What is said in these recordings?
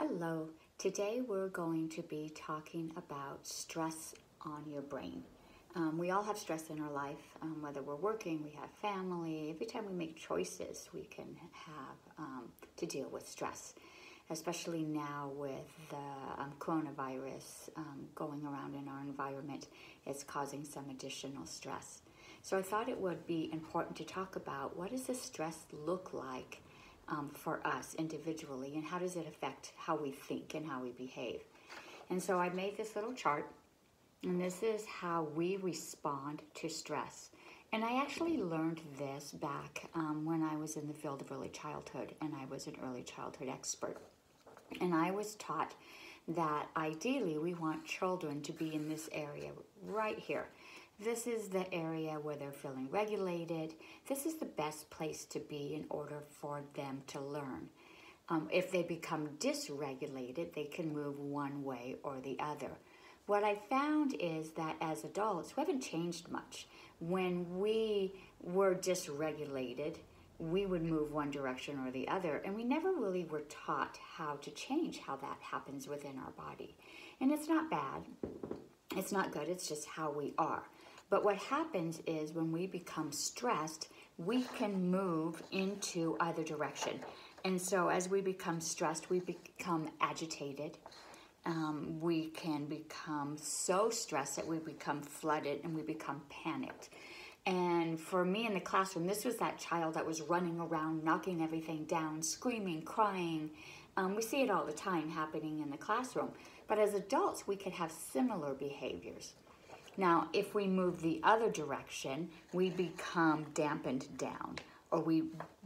Hello. Today we're going to be talking about stress on your brain. Um, we all have stress in our life, um, whether we're working, we have family. Every time we make choices, we can have um, to deal with stress, especially now with the um, coronavirus um, going around in our environment. It's causing some additional stress. So I thought it would be important to talk about what does this stress look like um, for us individually and how does it affect how we think and how we behave. And so I made this little chart, and this is how we respond to stress. And I actually learned this back um, when I was in the field of early childhood, and I was an early childhood expert. And I was taught that ideally we want children to be in this area right here. This is the area where they're feeling regulated. This is the best place to be in order for them to learn. Um, if they become dysregulated, they can move one way or the other. What I found is that as adults, we haven't changed much. When we were dysregulated, we would move one direction or the other, and we never really were taught how to change how that happens within our body. And it's not bad, it's not good, it's just how we are. But what happens is when we become stressed, we can move into either direction. And so as we become stressed, we become agitated. Um, we can become so stressed that we become flooded and we become panicked. And for me in the classroom, this was that child that was running around, knocking everything down, screaming, crying. Um, we see it all the time happening in the classroom. But as adults, we could have similar behaviors. Now, if we move the other direction, we become dampened down or we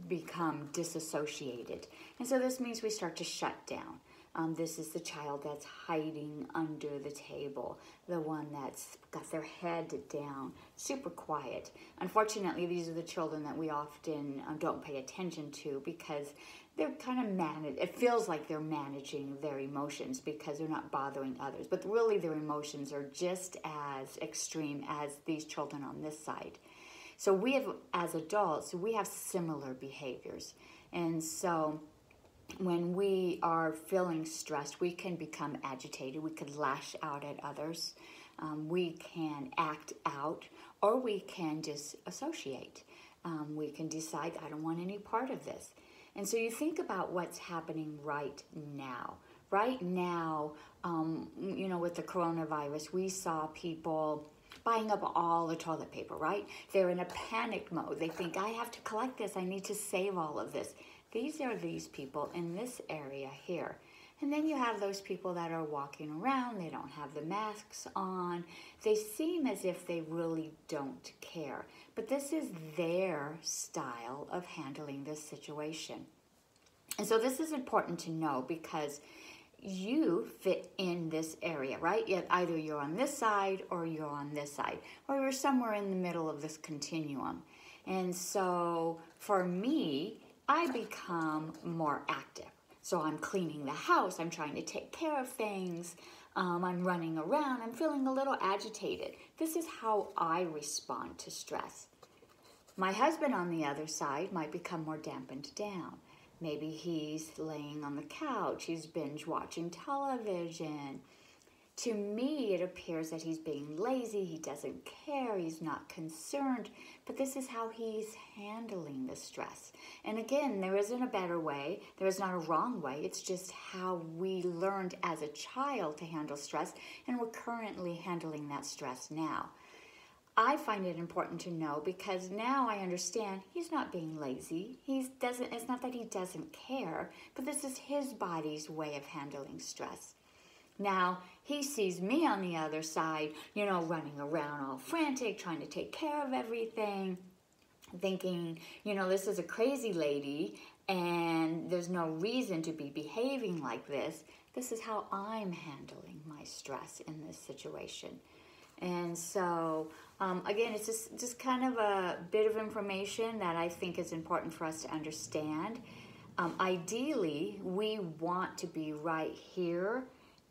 become disassociated. And so this means we start to shut down. Um, this is the child that's hiding under the table, the one that's got their head down, super quiet. Unfortunately, these are the children that we often um, don't pay attention to because they're kind of managed. It feels like they're managing their emotions because they're not bothering others, but really their emotions are just as extreme as these children on this side. So we have, as adults, we have similar behaviors, and so when we are feeling stressed, we can become agitated. We could lash out at others. Um, we can act out, or we can disassociate. Um, we can decide, I don't want any part of this. And so you think about what's happening right now. Right now, um, you know, with the coronavirus, we saw people buying up all the toilet paper, right? They're in a panic mode. They think, I have to collect this, I need to save all of this. These are these people in this area here. And then you have those people that are walking around, they don't have the masks on. They seem as if they really don't care. But this is their style of handling this situation. And so this is important to know because you fit in this area, right? Either you're on this side or you're on this side, or you're somewhere in the middle of this continuum. And so for me, I become more active. So I'm cleaning the house, I'm trying to take care of things, um, I'm running around, I'm feeling a little agitated. This is how I respond to stress. My husband on the other side might become more dampened down. Maybe he's laying on the couch, he's binge watching television, to me, it appears that he's being lazy, he doesn't care, he's not concerned, but this is how he's handling the stress. And again, there isn't a better way, there is not a wrong way, it's just how we learned as a child to handle stress, and we're currently handling that stress now. I find it important to know because now I understand he's not being lazy. He doesn't it's not that he doesn't care, but this is his body's way of handling stress. Now, he sees me on the other side, you know, running around all frantic, trying to take care of everything, thinking, you know, this is a crazy lady and there's no reason to be behaving like this. This is how I'm handling my stress in this situation. And so, um, again, it's just, just kind of a bit of information that I think is important for us to understand. Um, ideally, we want to be right here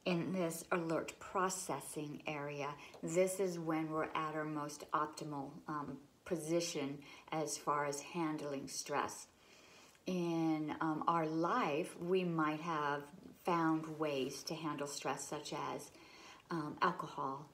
in this alert processing area, this is when we're at our most optimal um, position as far as handling stress. In um, our life, we might have found ways to handle stress, such as um, alcohol,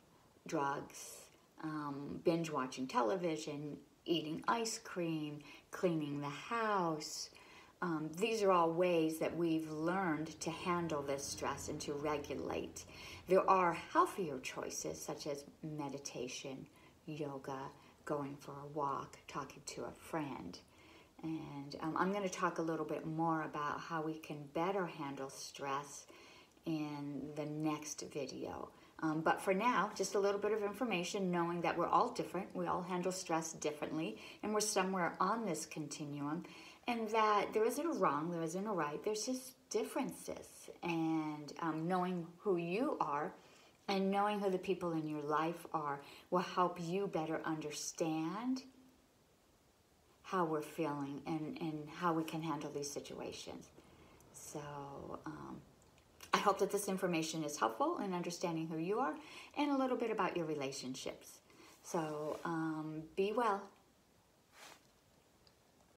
drugs, um, binge watching television, eating ice cream, cleaning the house. Um, these are all ways that we've learned to handle this stress and to regulate. There are healthier choices such as meditation, yoga, going for a walk, talking to a friend. And um, I'm going to talk a little bit more about how we can better handle stress in the next video. Um, but for now, just a little bit of information knowing that we're all different, we all handle stress differently, and we're somewhere on this continuum, and that there isn't a wrong, there isn't a right, there's just differences. And um, knowing who you are and knowing who the people in your life are will help you better understand how we're feeling and, and how we can handle these situations. So, um, I hope that this information is helpful in understanding who you are and a little bit about your relationships. So, um, be well